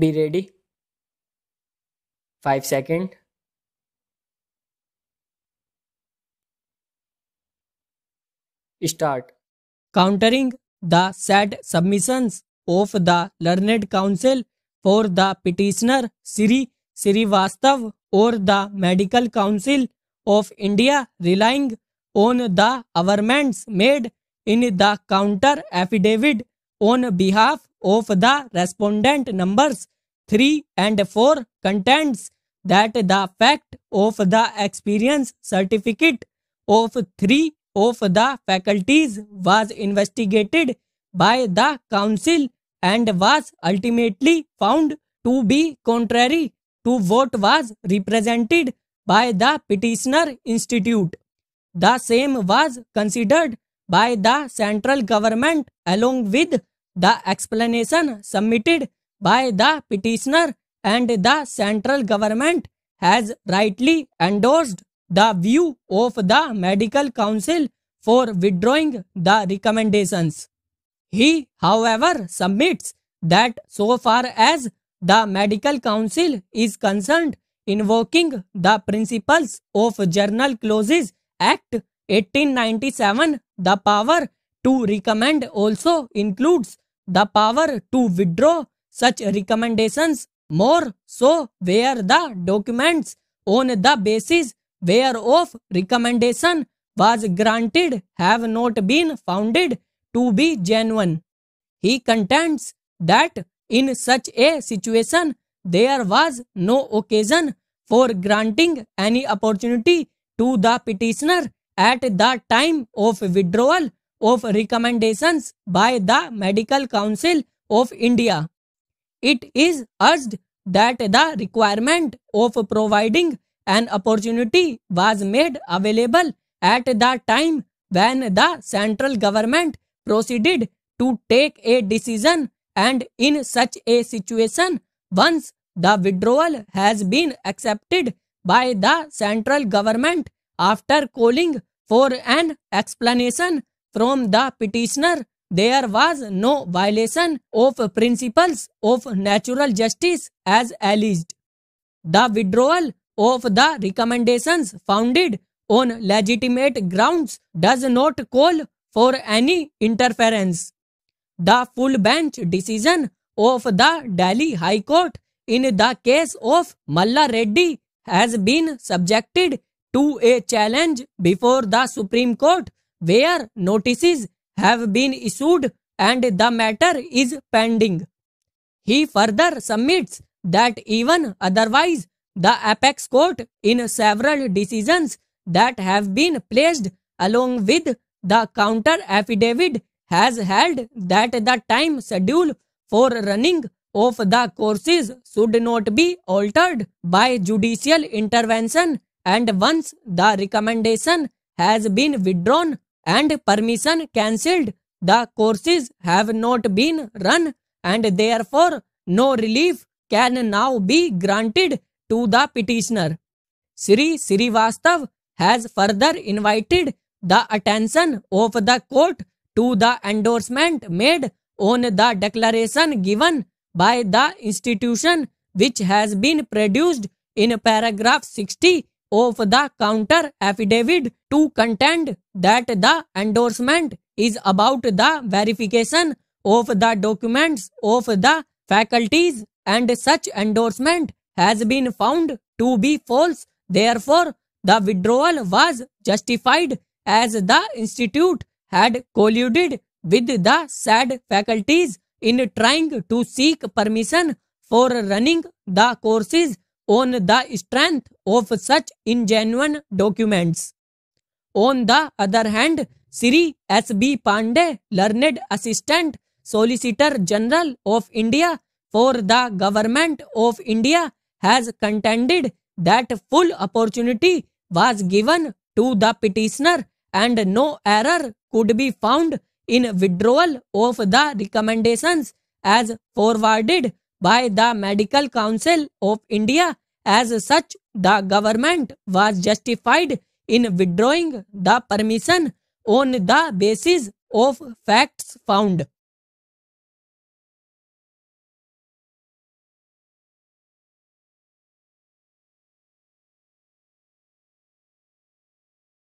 Be ready. 5 second. Start. countering the said submissions of the learned counsel for the petitioner Sri Srivastav or the Medical Council of India relying on the averments made in the counter affidavit on behalf of the respondent numbers 3 and 4 contends that the fact of the experience certificate of 3 of the faculties was investigated by the council and was ultimately found to be contrary to what was represented by the petitioner institute. The same was considered by the central government along with the explanation submitted by the petitioner and the central government has rightly endorsed the view of the medical council for withdrawing the recommendations. He, however, submits that so far as the medical council is concerned, invoking the principles of General Clauses Act 1897, the power to recommend also includes the power to withdraw such recommendations more so where the documents on the basis whereof recommendation was granted have not been founded to be genuine. He contends that in such a situation there was no occasion for granting any opportunity to the petitioner at the time of withdrawal of recommendations by the Medical Council of India. It is urged that the requirement of providing an opportunity was made available at the time when the central government proceeded to take a decision and in such a situation once the withdrawal has been accepted by the central government after calling for an explanation from the petitioner there was no violation of principles of natural justice as alleged the withdrawal of the recommendations founded on legitimate grounds does not call for any interference. The full bench decision of the Delhi High Court in the case of Malla Reddy has been subjected to a challenge before the Supreme Court where notices have been issued and the matter is pending. He further submits that even otherwise the apex court in several decisions that have been placed along with the counter affidavit has held that the time schedule for running of the courses should not be altered by judicial intervention and once the recommendation has been withdrawn and permission cancelled the courses have not been run and therefore no relief can now be granted to the petitioner. Sri Srivastav has further invited the attention of the court to the endorsement made on the declaration given by the institution which has been produced in paragraph 60 of the counter affidavit to contend that the endorsement is about the verification of the documents of the faculties and such endorsement has been found to be false. Therefore, the withdrawal was justified as the institute had colluded with the said faculties in trying to seek permission for running the courses on the strength of such ingenuine documents. On the other hand, Sri S.B. Pandey, learned assistant solicitor general of India for the government of India, has contended that full opportunity was given to the petitioner and no error could be found in withdrawal of the recommendations as forwarded by the Medical Council of India. As such, the government was justified in withdrawing the permission on the basis of facts found.